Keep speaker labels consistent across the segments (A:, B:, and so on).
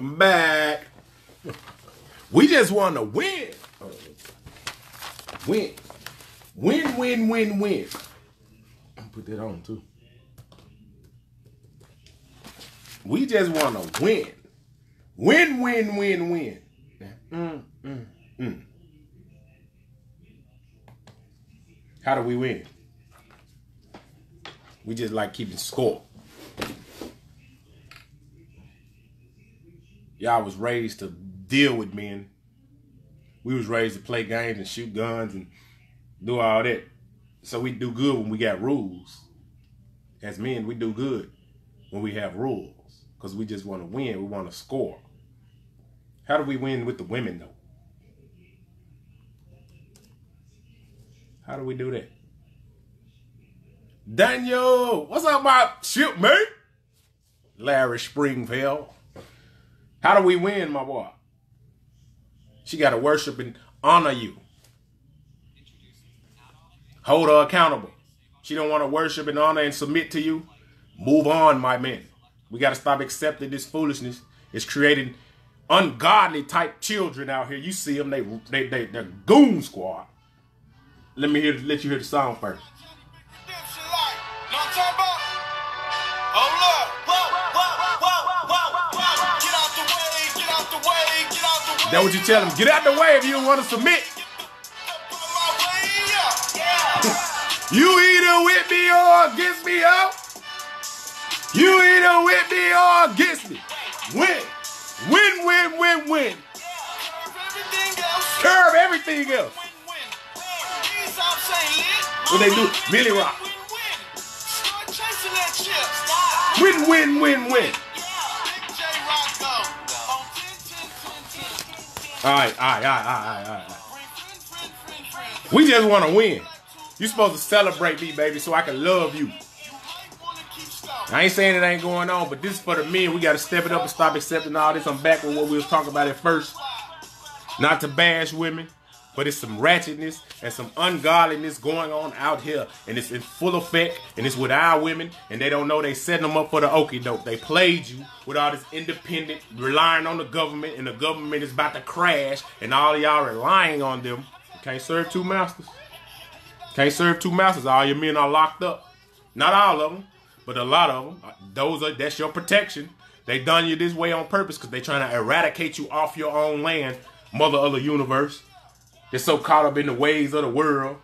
A: I'm back. We just want to win. Win. Win, win, win, win. I'm put that on too. We just want to win. Win, win, win, win. Mm, mm, mm. How do we win? We just like keeping score. Y'all was raised to deal with men. We was raised to play games and shoot guns and do all that. So we do good when we got rules. As men, we do good when we have rules. Because we just want to win. We want to score. How do we win with the women though? How do we do that? Daniel, what's up, my shipmate? Larry Springfield. How do we win, my boy? She got to worship and honor you. Hold her accountable. She don't want to worship and honor and submit to you. Move on, my men. We got to stop accepting this foolishness. It's creating ungodly type children out here. You see them, they they they they're goon squad. Let me hear let you hear the song first. That what you tell them? Get out the way if you don't want to submit. you either with me or against me, yo. You either with me or against me. Win. Win, win, win, win. Curve everything else. What they do? Millie Rock. Win, win, win, win. All right, all right, all right, all right, all right. We just want to win. You supposed to celebrate me, baby, so I can love you. I ain't saying it ain't going on, but this is for the men. We got to step it up and stop accepting all this. I'm back with what we was talking about at first. Not to bash women, but it's some ratchetness and some ungodliness going on out here. And it's in full effect. And it's with our women. And they don't know they setting them up for the okie doke. They played you with all this independent, relying on the government. And the government is about to crash. And all y'all relying on them. You can't serve two masters. Can't serve two masters. All your men are locked up. Not all of them. But a lot of them, uh, those are that's your protection. They done you this way on purpose because they trying to eradicate you off your own land, mother of the universe. They're so caught up in the ways of the world.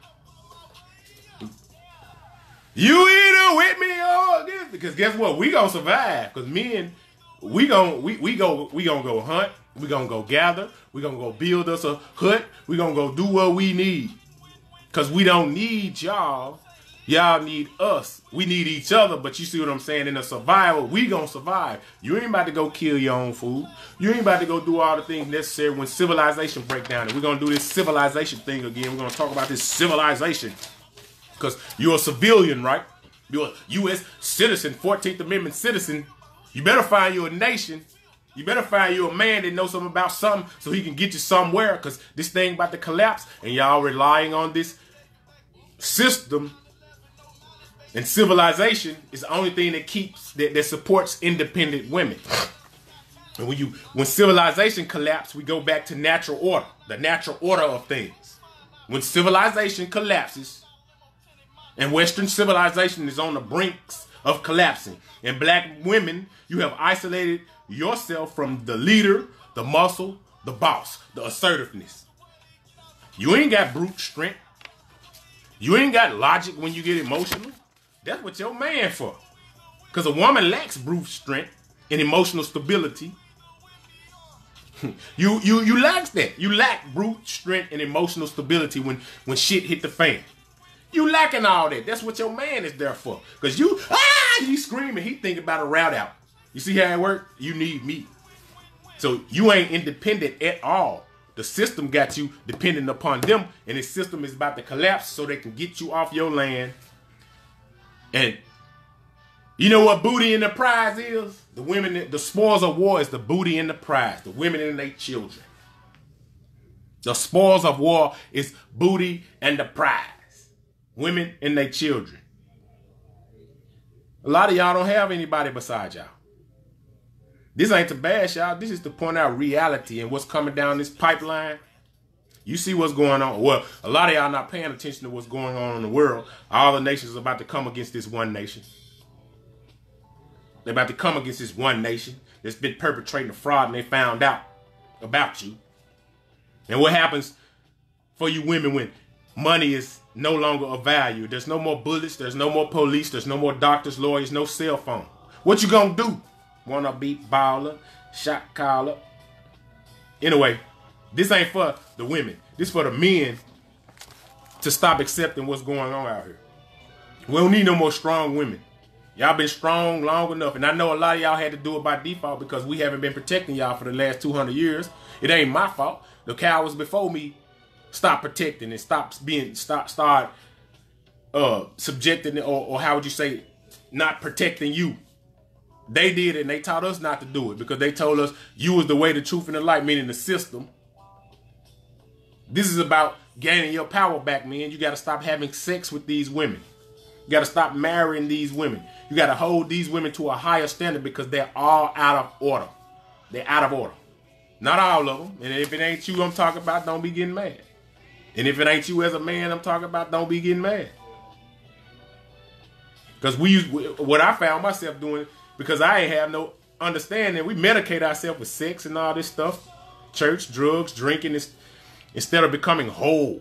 A: You either with me or against because guess what? We gonna survive. Cause men, we gonna we, we go we gonna go hunt. We gonna go gather. We gonna go build us a hut. We gonna go do what we need. Cause we don't need y'all Y'all need us. We need each other, but you see what I'm saying? In a survival, we gonna survive. You ain't about to go kill your own food. You ain't about to go do all the things necessary when civilization break down. And we're gonna do this civilization thing again. We're gonna talk about this civilization. Because you're a civilian, right? You're a U.S. citizen, 14th Amendment citizen. You better find you a nation. You better find you a man that knows something about something so he can get you somewhere because this thing about to collapse and y'all relying on this system and civilization is the only thing that keeps that, that supports independent women. And when you when civilization collapses, we go back to natural order, the natural order of things. When civilization collapses, and Western civilization is on the brinks of collapsing, and black women, you have isolated yourself from the leader, the muscle, the boss, the assertiveness. You ain't got brute strength. You ain't got logic when you get emotional. That's what your man for. Because a woman lacks brute strength and emotional stability. you you you lack that. You lack brute strength and emotional stability when when shit hit the fan. You lacking all that. That's what your man is there for. Cause you ah he screaming. He thinking about a route out. You see how it work? You need me. So you ain't independent at all. The system got you dependent upon them, and the system is about to collapse so they can get you off your land and you know what booty and the prize is? The women, the spoils of war is the booty and the prize, the women and their children. The spoils of war is booty and the prize, women and their children. A lot of y'all don't have anybody beside y'all. This ain't to bash y'all. This is to point out reality and what's coming down this pipeline. You see what's going on. Well, a lot of y'all not paying attention to what's going on in the world. All the nations about to come against this one nation. They're about to come against this one nation that's been perpetrating a fraud and they found out about you. And what happens for you women when money is no longer of value? There's no more bullets, there's no more police, there's no more doctors, lawyers, no cell phone. What you gonna do? Wanna beat baller, shot caller? Anyway, this ain't for the women. This for the men to stop accepting what's going on out here. We don't need no more strong women. Y'all been strong long enough. And I know a lot of y'all had to do it by default because we haven't been protecting y'all for the last 200 years. It ain't my fault. The cowards before me stopped protecting and stopped being, stop, start uh, subjecting, or, or how would you say, not protecting you. They did it and they taught us not to do it because they told us you was the way, the truth, and the light, meaning the system. This is about gaining your power back, man. You got to stop having sex with these women. You got to stop marrying these women. You got to hold these women to a higher standard because they're all out of order. They're out of order. Not all of them. And if it ain't you I'm talking about, don't be getting mad. And if it ain't you as a man I'm talking about, don't be getting mad. Because we what I found myself doing because I ain't have no understanding. We medicate ourselves with sex and all this stuff, church, drugs, drinking, instead of becoming whole.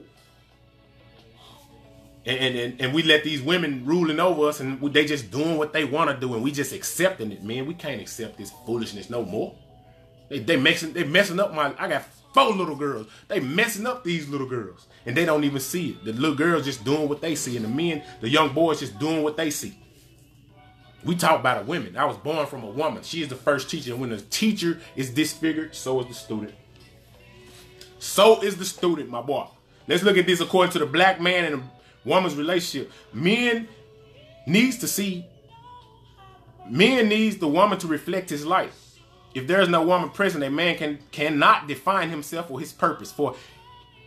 A: And, and, and we let these women ruling over us, and they just doing what they want to do, and we just accepting it, man. We can't accept this foolishness no more. They they messing they messing up my. I got four little girls. They messing up these little girls, and they don't even see it. The little girls just doing what they see, and the men, the young boys, just doing what they see. We talk about a women. I was born from a woman. She is the first teacher. And when the teacher is disfigured, so is the student. So is the student, my boy. Let's look at this according to the black man and woman's relationship. Men needs to see, men needs the woman to reflect his life. If there is no woman present, a man can cannot define himself or his purpose. For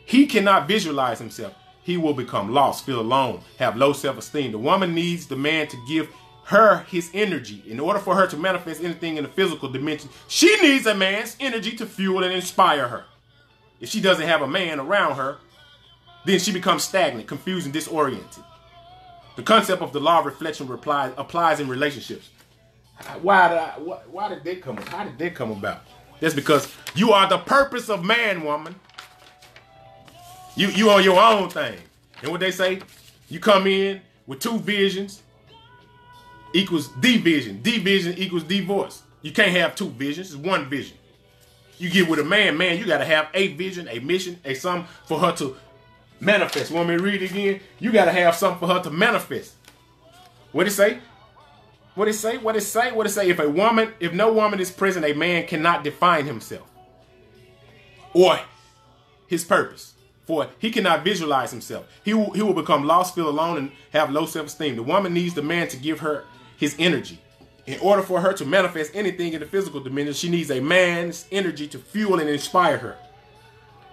A: he cannot visualize himself. He will become lost, feel alone, have low self-esteem. The woman needs the man to give her his energy. In order for her to manifest anything in the physical dimension, she needs a man's energy to fuel and inspire her. If she doesn't have a man around her, then she becomes stagnant, confused, and disoriented. The concept of the law of reflection applies, applies in relationships. Why did I, why, why did they come? How did they come about? That's because you are the purpose of man, woman. You you on your own thing. And what they say, you come in with two visions equals division. Division equals divorce. You can't have two visions. It's one vision. You get with a man, man, you got to have a vision, a mission, a something for her to manifest. Want me to read it again? You got to have something for her to manifest. What it say? What it say? What it say? What it say? If a woman, if no woman is present, a man cannot define himself or his purpose. For he cannot visualize himself. He will, he will become lost, feel alone, and have low self-esteem. The woman needs the man to give her his energy. In order for her to manifest anything in the physical dimension, she needs a man's energy to fuel and inspire her.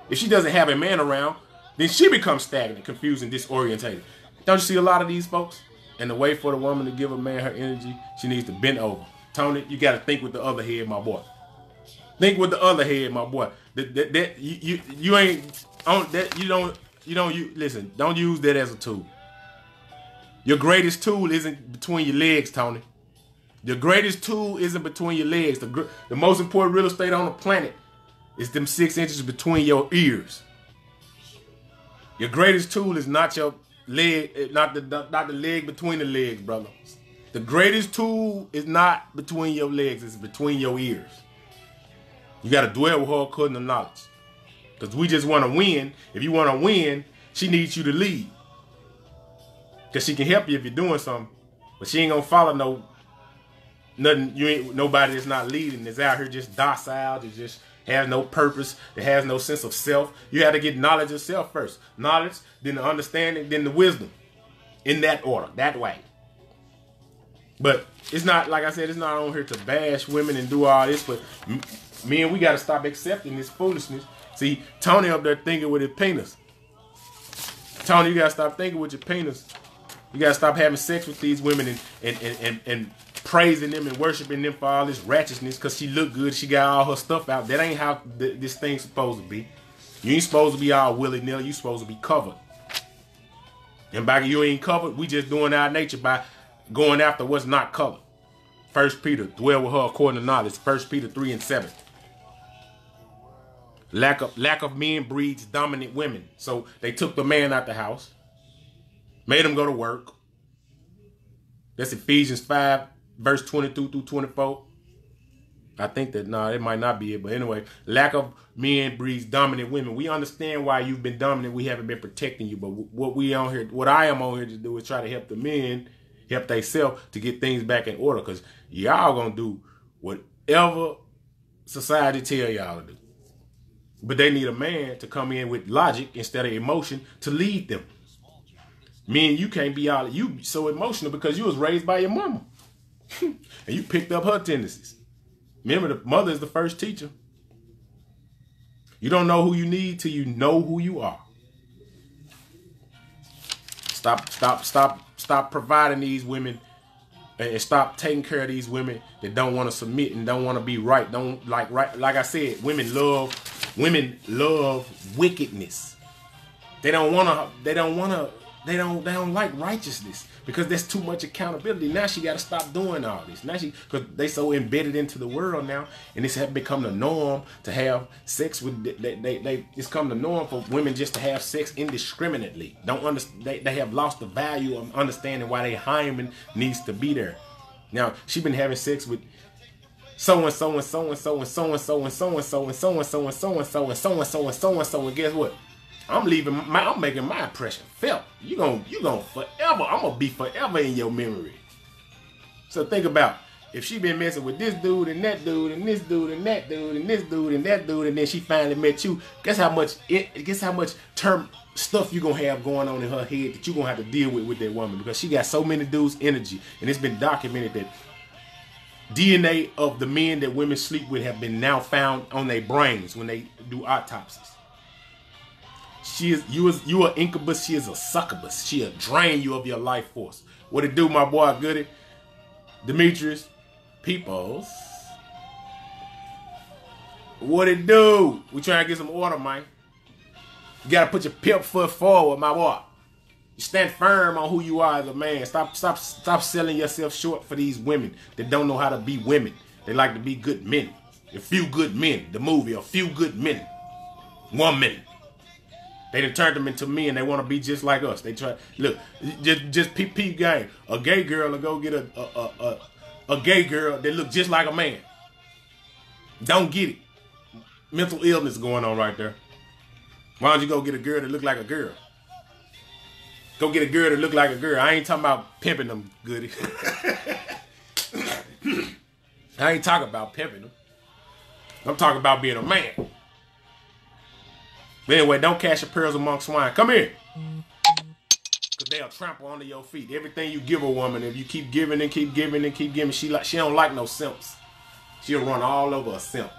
A: If she doesn't have a man around, then she becomes stagnant, confused, and disorientated. Don't you see a lot of these folks? And the way for the woman to give a man her energy, she needs to bend over. Tony, you got to think with the other head, my boy. Think with the other head, my boy. That, that, that you, you you ain't on that you don't you don't you listen. Don't use that as a tool. Your greatest tool isn't between your legs, Tony. Your greatest tool isn't between your legs. The, the most important real estate on the planet is them six inches between your ears. Your greatest tool is not your leg, eh, not the not the leg between the legs, brother. The greatest tool is not between your legs, it's between your ears. You got to dwell with her according to knowledge. Because we just want to win. If you want to win, she needs you to lead. Because she can help you if you're doing something. But she ain't to follow no nothing you ain't nobody that's not leading that's out here just docile that just has no purpose that has no sense of self. You have to get knowledge of self first. Knowledge then the understanding then the wisdom. In that order that way. But it's not like i said it's not on here to bash women and do all this but men we got to stop accepting this foolishness. See tony up there thinking with his penis. Tony you got to stop thinking with your penis. You got to stop having sex with these women and and and, and, and praising them and worshiping them for all this righteousness because she look good. She got all her stuff out. That ain't how th- this thing's supposed to be. You ain't supposed to be all willy nilly. You supposed to be covered. And by you ain't covered, we just doing our nature by going after what's not covered. First Peter, dwell with her according to knowledge. First Peter 3 and 7. Lack of lack of men breeds dominant women. So they took the man out the house, made him go to work. That's Ephesians 5, verse 22 through 24. I think that no, nah, it might not be it, but anyway, lack of men breeds dominant women. We understand why you've been dominant. We haven't been protecting you, but what we on here, what I am on here to do is try to help the men help themselves to get things back in order. Cause y'all gonna do whatever society tell y'all to do, but they need a man to come in with logic instead of emotion to lead them. Me and you can't be all you so emotional because you was raised by your mama, and you picked up her tendencies. Remember, the mother is the first teacher. You don't know who you need till you know who you are. Stop, stop, stop, stop providing these women and stop taking care of these women that don't want to submit and don't want to be right. Don't like right like I said, women love women love wickedness. They don't want to they don't want to they don't they don't like righteousness because there's too much accountability. Now she got to stop doing all this. Now she because they so embedded into the world now, and this have become the norm to have sex with. They they, they it's come the norm for women just to have sex indiscriminately. Don't understand. They, they have lost the value of understanding why they hymen needs to be there. Now she been having sex with so and so and so and so and so and so and so and so and so and so and so and so and so and so and so and guess what? I'm leaving my I'm making my impression felt. You gonna you gonna forever, I'm gonna be forever in your memory. So think about if she been messing with this dude and that dude and this dude and that dude and this dude and that dude and then she finally met you, guess how much it guess how much term stuff you gonna have going on in her head that you gonna have to deal with with that woman because she got so many dudes energy and it's been documented that DNA of the men that women sleep with have been now found on their brains when they do autopsies. She is you is you are incubus, she is a succubus. She'll drain you of your life force. What it do, my boy Goody? Demetrius Peoples. What it do? We trying to get some order, man. You gotta put your pimp foot forward, my boy. You stand firm on who you are as a man. Stop, stop, stop selling yourself short for these women that don't know how to be women. They like to be good men. A few good men. The movie, a few good men. One minute. They done turned them into men. They want to be just like us. They try look just just peep peep game. A gay girl will go get a a, a a, a gay girl that look just like a man. Don't get it. Mental illness going on right there. Why don't you go get a girl that look like a girl? Go get a girl that look like a girl. I ain't talking about pimping them, goody. I ain't talking about pimping them. I'm talking about being a man. But anyway, don't cash your pearls among swine. Come here. Cause they'll trample under your feet. Everything you give a woman, if you keep giving and keep giving and keep giving, she like she don't like no simps. She'll run all over a simp.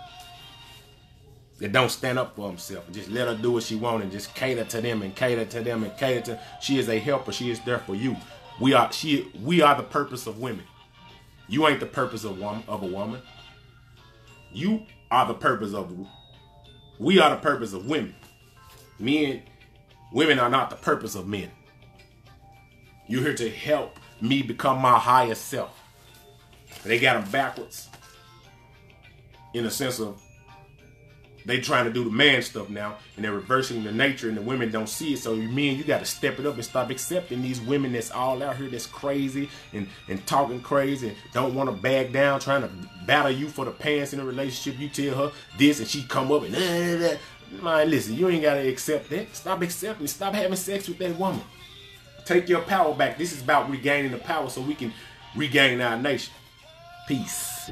A: That don't stand up for himself. Just let her do what she want and just cater to them and cater to them and cater to. She is a helper. She is there for you. We are she. We are the purpose of women. You ain't the purpose of woman of a woman. You are the purpose of. We are the purpose of women. Men, women are not the purpose of men. You're here to help me become my higher self. They got them backwards. In the sense of they trying to do the man stuff now and they're reversing the nature and the women don't see it. So you mean you got to step it up and stop accepting these women that's all out here that's crazy and, and talking crazy and don't want to back down, trying to battle you for the pants in a relationship. You tell her this and she come up and uh, Man, listen, you ain't gotta accept that. Stop accepting. Stop having sex with that woman. Take your power back. This is about regaining the power so we can regain our nation. Peace.